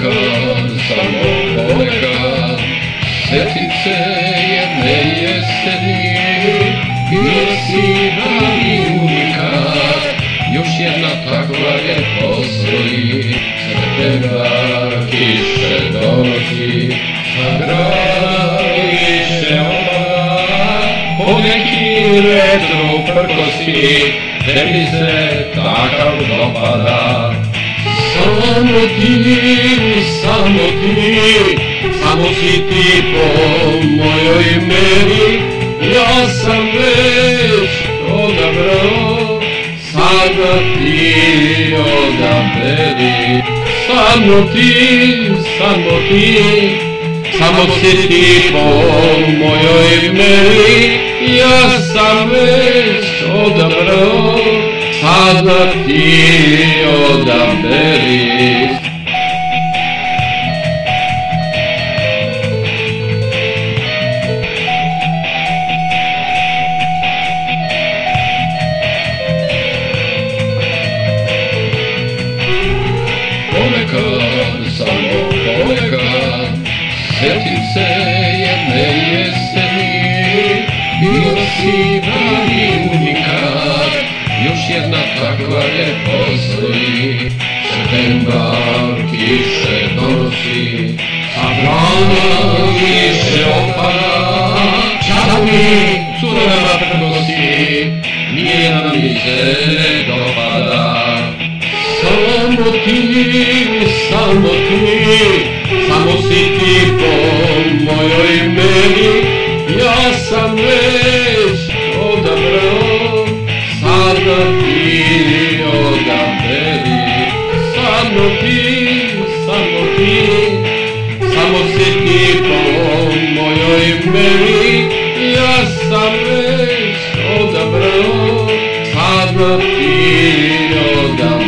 Ponekad, samo ponekad Sjetit se jedne jeseni Bio si pravi unikat Još jedna takva je postoji Septembar kiše donosi A graviše opada Poneki retro prkosi Tebi se takav dopada. Samo ti, γραμμωτή σαν μουσική πόμολιο ημέρη λιώσαμε στον αυρό σαν αφήνοντα μέρη. Σαν μωτή, σαν μωτή σαν μουσική πόμολιο ημέρη λιώσαμε στον αυρό σαν αφήνοντα μέρη. Sjetim se jedne jeseni, bio si pravi unikat, još jedna takva je postoji, septembar kiše donosi, a brana više opada, čarovi curama prkosi, nijedna mi se ne dopada. Samo ti, samo ti, si ti po mojoj meni, ja sam već odabrao, sada ti odaberi. Samo ti, samo ti, samo si ti po mojoj meni, ja sam već odabrao, sada ti odaberi.